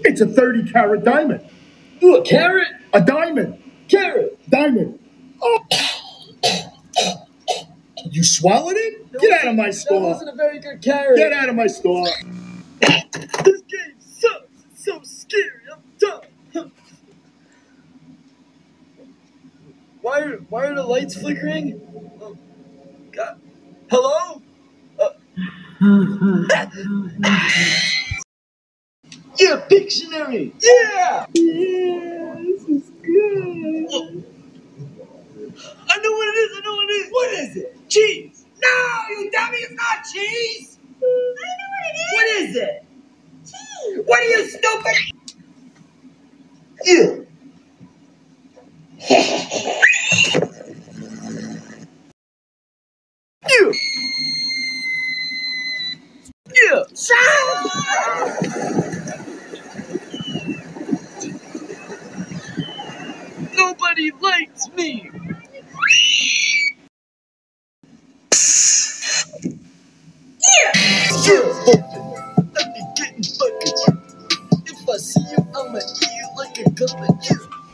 It's a 30 carat diamond. Ooh, a carrot? A diamond. Carrot. Diamond. Oh. You swallowed it? That Get out of my store. That store. wasn't a very good carrot. Get out of my store. This game sucks. It's so scary. I'm done. why are why are the lights flickering? Oh, God. Hello? Uh, yeah, Pictionary. Yeah. Yeah, this is good. Oh. I know what it is. I know what it is. What is it? Cheese. No, you dummy, it's not cheese. I know what it is. What is it? Cheese. What are you stupid? Yeah. Yeah. Yeah. Nobody likes me. Yeah. Yeah. I be getting. If I see you, I'ma eat you like a gullet. Yeah.